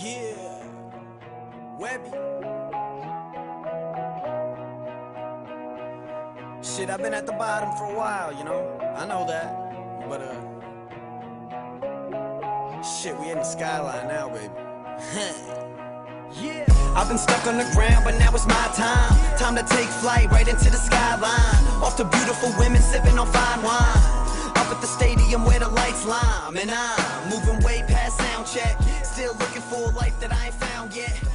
Yeah, Webby. Shit, I've been at the bottom for a while, you know. I know that, but uh, shit, we in the skyline now, baby. yeah. I've been stuck on the ground, but now it's my time. Time to take flight right into the skyline. Off to beautiful women sipping on fine wine. Up at the stadium where the lights lime, and I'm moving way past sound check that I ain't found yet.